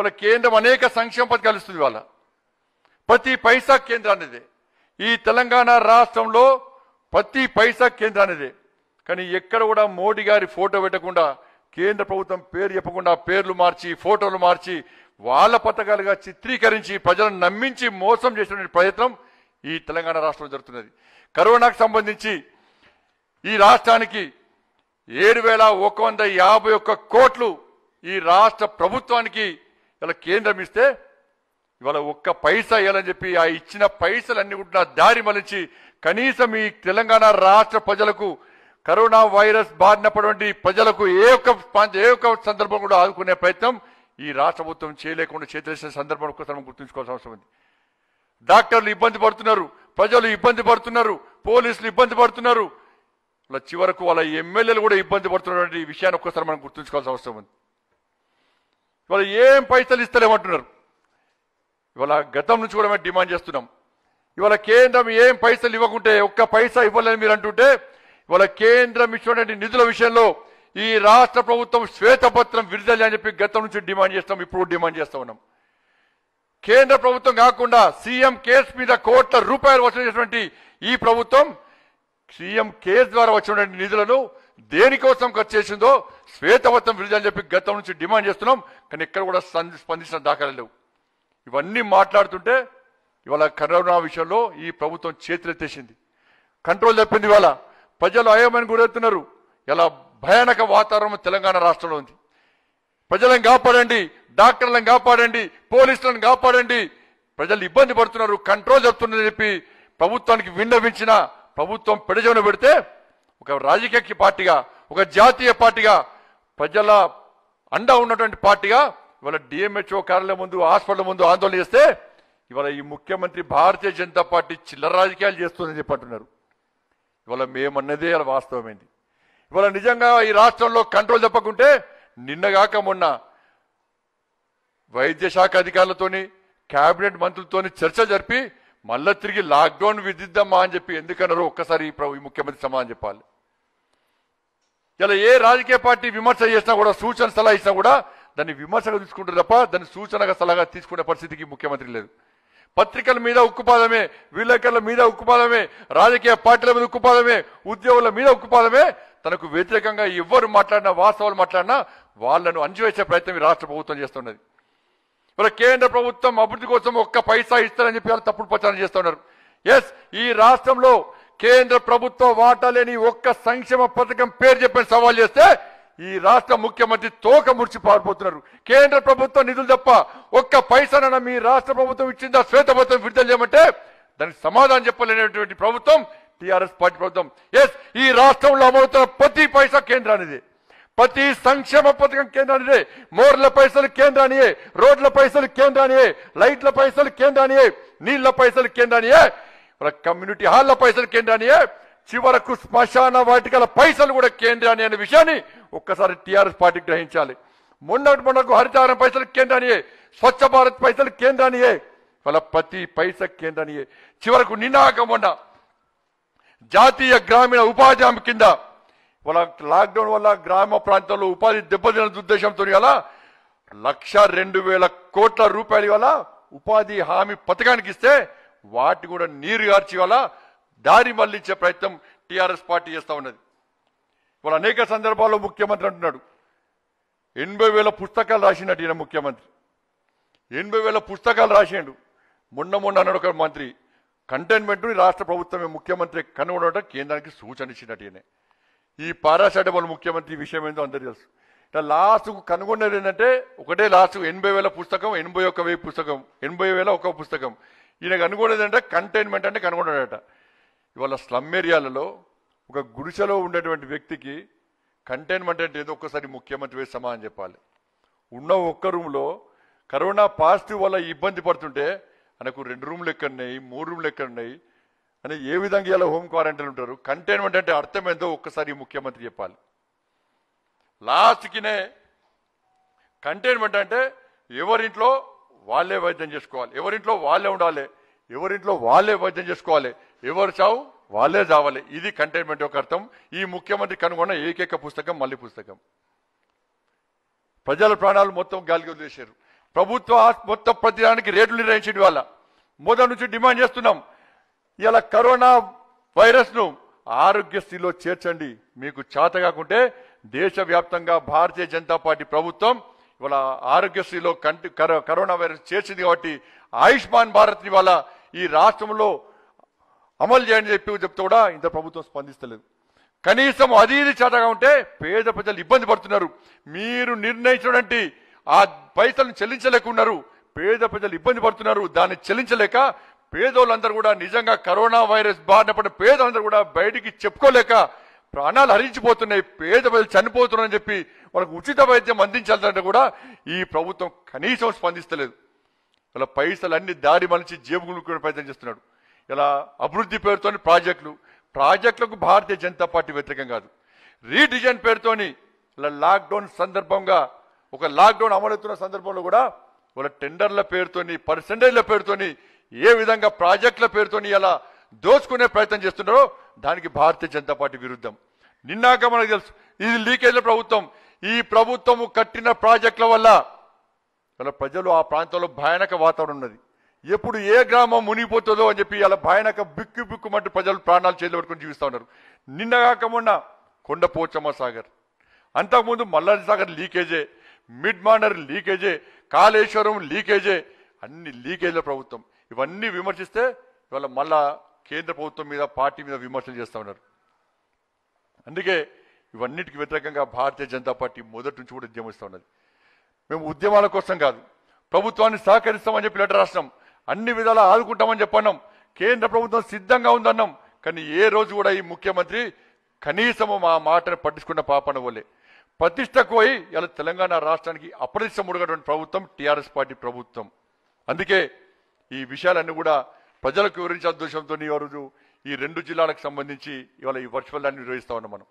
వాళ్ళ కేంద్రం అనేక సంక్షేమ పథకాలు ఇస్తుంది వాళ్ళ ప్రతి పైసా కేంద్రానిదే ఈ తెలంగాణ రాష్ట్రంలో ప్రతి పైసా కేంద్రానిదే కానీ ఎక్కడ కూడా మోడీ గారి ఫోటో పెట్టకుండా కేంద్ర ప్రభుత్వం పేరు చెప్పకుండా పేర్లు మార్చి ఫోటోలు మార్చి వాళ్ళ పథకాలుగా చిత్రీకరించి ప్రజలను నమ్మించి మోసం చేసినటువంటి ప్రయత్నం ఈ తెలంగాణ రాష్ట్రంలో జరుగుతున్నది. కరోనాకు సంబంధించి ఈ రాష్ట్రానికి ఏడు వేల ఒక వంద యాభై ఒక్క కోట్లు ఈ రాష్ట్ర ప్రభుత్వానికి ఇలా కేంద్రం ఇస్తే ఇవాళ ఒక్క పైసా ఇవ్వాలని చెప్పి ఆ ఇచ్చిన పైసలన్నీ కూడా దారి మలిచి కనీసం ఈ తెలంగాణ రాష్ట్ర ప్రజలకు కరోనా వైరస్ బారిన ప్రజలకు ఏ ఒక్క ఏ ఒక్క సందర్భం కూడా ఆదుకునే ప్రయత్నం ఈ రాష్ట్ర ప్రభుత్వం చేయలేకుండా చేసిన సందర్భం ఒక్కసారి మనం గుర్తుంచుకోవాల్సిన అవసరం ఉంది. డాక్టర్లు ఇబ్బంది పడుతున్నారు ప్రజలు ఇబ్బంది పడుతున్నారు పోలీసులు ఇబ్బంది పడుతున్నారు. ఇలా చివరకు వాళ్ళ ఎమ్మెల్యేలు కూడా ఇబ్బంది పడుతున్నటువంటి విషయాన్ని ఒక్కసారి మనం గుర్తుంచుకోవాల్సిన అవసరం ఉంది. ఇవాళ ఏం పైసలు ఇస్తలేమంటున్నారు. ఇవాళ గతం నుంచి కూడా మేము డిమాండ్ చేస్తున్నాం. ఇవాళ కేంద్రం ఏం పైసలు ఇవ్వకుంటే ఒక్క పైసా ఇవ్వలేని మీరు అంటుంటే ఇవాళ కేంద్రం ఇచ్చినటువంటి నిధుల విషయంలో ఈ రాష్ట్ర ప్రభుత్వం శ్వేతపత్రం విడుదల అని చెప్పి గతం నుంచి డిమాండ్ చేస్తాం ఇప్పుడు డిమాండ్ చేస్తా ఉన్నాం. కేంద్ర ప్రభుత్వం కాకుండా సీఎం కేసు మీద కోట్ల రూపాయలు వసూలు చేసినటువంటి ఈ ప్రభుత్వం సీఎం కేసు ద్వారా వచ్చినటువంటి నిధులను దేనికోసం ఖర్చు చేసిందో శ్వేతవతం విడుదల చెప్పి గతం నుంచి డిమాండ్ చేస్తున్నాం కానీ ఎక్కడ కూడా స్పంది- స్పందించిన దాఖలు లేవు. ఇవన్నీ మాట్లాడుతుంటే ఇవాళ కరోనా విషయంలో ఈ ప్రభుత్వం చేతులెత్తేసింది. కంట్రోల్ తప్పింది ఇవాళ. ప్రజలు అయోమని గురవుతున్నారు. ఇలా భయానక వాతావరణం తెలంగాణ రాష్ట్రంలో ఉంది. ప్రజలను కాపాడండి డాక్టర్లను కాపాడండి పోలీసులను కాపాడండి. ప్రజలు ఇబ్బంది పడుతున్నారు కంట్రోల్ చెప్తుందని చెప్పి ప్రభుత్వానికి విన్నవించిన ప్రభుత్వం పెడజవన పెడితే ఒక రాజకీయ పార్టీగా ఒక జాతీయ పార్టీగా ప్రజల అండ ఉన్నటువంటి పార్టీగా ఇవాళ డిఎంహెచ్ఓ కార్యాలయం ముందు హాస్పిటల్ ముందు ఆందోళన చేస్తే ఇవాళ ఈ ముఖ్యమంత్రి భారతీయ జనతా పార్టీ చిల్లర రాజకీయాలు చేస్తుందని చెప్పంటున్నారు ఇవాళ మేమన్నదే అలా వాస్తవమైంది. ఇవాళ నిజంగా ఈ రాష్ట్రంలో కంట్రోల్ చెప్పకుంటే నిన్నగాక మొన్న వైద్య శాఖ అధికారులతోని కేబినెట్ మంత్రులతోని చర్చ జరిపి మళ్ళా తిరిగి లాక్డౌన్ విధిద్దామా అని చెప్పి ఎందుకన్నారో ఒక్కసారి ఈ ముఖ్యమంత్రి సమాధానం చెప్పాలి. ఇలా ఏ రాజకీయ పార్టీ విమర్శ చేసినా కూడా సూచన సలహా ఇచ్చినా కూడా దాన్ని విమర్శగా తీసుకుంటారు తప్ప దాన్ని సూచనగా సలహా తీసుకునే పరిస్థితికి ముఖ్యమంత్రి లేదు. పత్రికల మీద ఉక్కుపాదమే విలేకరుల మీద ఉక్కుపాదమే రాజకీయ పార్టీల మీద ఉక్కుపాదమే ఉద్యోగుల మీద ఉక్కుపాదమే తనకు వ్యతిరేకంగా ఎవ్వరు మాట్లాడినా వాస్తవాలు మాట్లాడినా వాళ్ళను అంచివేసే ప్రయత్నం ఈ రాష్ట్ర ప్రభుత్వం చేస్తున్నది. మరి కేంద్ర ప్రభుత్వం అభివృద్ధి కోసం ఒక్క పైసా ఇస్తారని చెప్పి వాళ్ళు తప్పుడు ప్రచారం చేస్తున్నారు ఎస్ ఈ రాష్ట్రంలో కేంద్ర ప్రభుత్వ వాటా లేని ఒక్క సంక్షేమ పథకం పేరు చెప్పని సవాల్ చేస్తే ఈ రాష్ట్ర ముఖ్యమంత్రి తోక ముడిచి పారిపోతున్నారు. కేంద్ర ప్రభుత్వం నిధులు తప్ప ఒక్క పైసానన్న మీ రాష్ట్ర ప్రభుత్వం ఇచ్చిందా శ్వేతపత్రం విడుదల చేయమంటే దానికి సమాధానం చెప్పలేనటువంటి ప్రభుత్వం టిఆర్ఎస్ పార్టీ ప్రభుత్వం. ఎస్ ఈ రాష్ట్రంలో అమలుతున్న ప్రతి పైసా కేంద్రానిది. ప్రతి సంక్షేమ పథకం కేంద్రానిదే. మోర్ల పైసలు కేంద్రానియే రోడ్ల పైసలు కేంద్రానియే లైట్ల పైసలు కేంద్రానియే నీళ్ళ పైసలు కేంద్రానియే. కమ్యూనిటీ హాల్ల పైసలు కేంద్రానియే చివరకు శ్మశాన వాటికల పైసలు కూడా కేంద్రాన్ని అనే విషయాన్ని ఒక్కసారి టీఆర్ఎస్ పార్టీ గ్రహించాలి. మొన్నటి మొన్నకు హరితారం పైసలు కేంద్రానియే స్వచ్ఛ భారత్ పైసలు కేంద్రానియే వాళ్ళ ప్రతి పైస కేంద్రానియే చివరకు నినాకం మొన్న జాతీయ గ్రామీణ ఉపాధి హామీ కింద వాళ్ళ లాక్డౌన్ వల్ల గ్రామ ప్రాంతాల్లో ఉపాధి దెబ్బతిన ఉద్దేశంతో అలా లక్ష రెండు వేల కోట్ల రూపాయలు వల్ల ఉపాధి హామీ పథకానికి ఇస్తే వాటి కూడా నీరు గార్చి దారి మళ్ళించే ప్రయత్నం టీఆర్ఎస్ పార్టీ చేస్తా ఉన్నది. వాళ్ళు అనేక సందర్భాల్లో ముఖ్యమంత్రి అంటున్నాడు. ఎనభై వేల పుస్తకాలు రాసినట్టు ఈయన ముఖ్యమంత్రి. ఎనభై వేల పుస్తకాలు రాసిండు. మొన్న మొన్న అన్నాడు ఒక మంత్రి కంటైన్మెంట్ రాష్ట్ర ప్రభుత్వమే ముఖ్యమంత్రి కనుగొనడం కేంద్రానికి సూచన ఇచ్చినట్టు ఈయన. ఈ పారాసెటమాల్ ముఖ్యమంత్రి విషయం ఏందో అందరు తెలుసు. ఇట్లా లాస్ట్కు కనుగొన్నది ఏంటంటే ఒకటే లాస్ట్ ఎనభై వేల పుస్తకం ఎనభై ఒక్క వెయ్యి పుస్తకం ఎనభై వేల ఒక పుస్తకం. ఈయన కనుగొనేది అంటే కంటైన్మెంట్ అంటే కనుగొన్నాడట. ఇవాళ స్లమ్ ఏరియాలలో ఒక గుడిసెలో ఉండేటువంటి వ్యక్తికి కంటైన్మెంట్ అంటే ఏదో ఒక్కసారి ముఖ్యమంత్రి వేసి అని చెప్పాలి. ఉన్న ఒక్క రూమ్లో కరోనా పాజిటివ్ వల్ల ఇబ్బంది పడుతుంటే మనకు రెండు రూమ్లు ఎక్కడున్నాయి మూడు రూమ్లు ఎక్కడున్నాయి అని ఏ విధంగా ఇలా హోమ్ క్వారంటైన్ ఉంటారు? కంటైన్మెంట్ అంటే అర్థం ఏందో ఒక్కసారి ముఖ్యమంత్రి చెప్పాలి. లాస్ట్కినే కంటైన్మెంట్ అంటే ఎవరింట్లో వాళ్ళే వైద్యం చేసుకోవాలి. ఎవరింట్లో వాళ్ళే ఉండాలి ఎవరింట్లో వాళ్ళే వైద్యం చేసుకోవాలి ఎవరు చావు వాళ్ళే చావాలి. ఇది కంటైన్మెంట్ యొక్క అర్థం. ఈ ముఖ్యమంత్రి కనుగొన్న ఏకైక పుస్తకం మళ్ళీ పుస్తకం. ప్రజల ప్రాణాలు మొత్తం గాలికి వదిలేశారు. ప్రభుత్వ మొత్తం ప్రతిదానికి రేట్లు నిర్ణయించడం వల్ల మొదటి నుంచి డిమాండ్ చేస్తున్నాం. ఇలా కరోనా వైరస్ను ఆరోగ్యశ్రీలో చేర్చండి. మీకు చేత కాకుంటే దేశవ్యాప్తంగా భారతీయ జనతా పార్టీ ప్రభుత్వం ఇవాళ ఆరోగ్యశ్రీలో కంటి కరో- కరోనా వైరస్ చేసింది కాబట్టి ఆయుష్మాన్ భారత్ ఇవాళ ఈ రాష్ట్రంలో అమలు చేయండి చెప్పి చెప్తే కూడా ఇంత ప్రభుత్వం స్పందిస్తలేదు. కనీసం అది ఇది చేతగా ఉంటే పేద ప్రజలు ఇబ్బంది పడుతున్నారు. మీరు నిర్ణయించినటువంటి ఆ పైసలను చెల్లించలేకున్నారు. పేద ప్రజలు ఇబ్బంది పడుతున్నారు. దాన్ని చెల్లించలేక పేదోళ్ళందరూ కూడా నిజంగా కరోనా వైరస్ బారిన పడిన పేదలందరూ కూడా బయటికి చెప్పుకోలేక ప్రాణాలు హరించిపోతున్నాయి పేద ప్రజలు చనిపోతున్నారని చెప్పి వాళ్ళకు ఉచిత వైద్యం అందించాలంటే కూడా ఈ ప్రభుత్వం కనీసం స్పందిస్తలేదు. ఇలా పైసలు అన్ని దారి మనిషి జేబులు ప్రయత్నం చేస్తున్నాడు. ఇలా అభివృద్ధి పేరుతోని ప్రాజెక్టులు ప్రాజెక్టులకు భారతీయ జనతా పార్టీ వ్యతిరేకం కాదు. రీడిజైన్ పేరుతోని ఇలా లాక్డౌన్ సందర్భంగా ఒక లాక్డౌన్ అమలవుతున్న సందర్భంలో కూడా వాళ్ళ టెండర్ల పేరుతోని పర్సంటేజ్ల పేరుతోని ఏ విధంగా ప్రాజెక్టుల పేరుతోని ఇలా దోచుకునే ప్రయత్నం చేస్తున్నారో దానికి భారతీయ జనతా పార్టీ విరుద్ధం. నిన్నాక మనకు తెలుసు ఇది లీకేజ్ల ప్రభుత్వం. ఈ ప్రభుత్వము కట్టిన ప్రాజెక్టుల వల్ల ఇలా ప్రజలు ఆ ప్రాంతంలో భయానక వాతావరణం ఉన్నది. ఎప్పుడు ఏ గ్రామం మునిగిపోతుందో అని చెప్పి అలా భయానక బిక్కు బిక్కుమంటూ ప్రజలు ప్రాణాలు చేతులు పట్టుకొని జీవిస్తూ ఉన్నారు. నిన్నగాక మొన్న కొండ పోచమ్మ సాగర్. అంతకుముందు మల్లారి సాగర్ లీకేజే మిడ్ మానర్ లీకేజే కాళేశ్వరం లీకేజే అన్ని లీకేజ్ల ప్రభుత్వం. ఇవన్నీ విమర్శిస్తే ఇవాళ మళ్ళా కేంద్ర ప్రభుత్వం మీద పార్టీ మీద విమర్శలు చేస్తూ ఉన్నారు. అందుకే ఇవన్నిటికి వ్యతిరేకంగా భారతీయ జనతా పార్టీ మొదటి నుంచి కూడా ఉద్యమిస్తూ ఉన్నది. మేము ఉద్యమాల కోసం కాదు ప్రభుత్వాన్ని సహకరిస్తామని చెప్పి లెటర్ రాసినాం. అన్ని విధాలా ఆదుకుంటామని చెప్పన్నాం. కేంద్ర ప్రభుత్వం సిద్ధంగా ఉందన్నాం. కానీ ఏ రోజు కూడా ఈ ముఖ్యమంత్రి కనీసము మా మాటను పట్టించుకున్న పాపన వల్లే. ప్రతిష్టకు పోయి ఇలా తెలంగాణ రాష్ట్రానికి అప్రతిష్ట ముడినటువంటి ప్రభుత్వం టీఆర్ఎస్ పార్టీ ప్రభుత్వం. అందుకే ఈ విషయాలన్నీ కూడా ప్రజలకు వివరించే ఉద్దేశంతో ఈ రోజు ఈ రెండు జిల్లాలకు సంబంధించి ఇవాళ ఈ వర్చువల్ నిర్వహిస్తా ఉన్నాం మనం.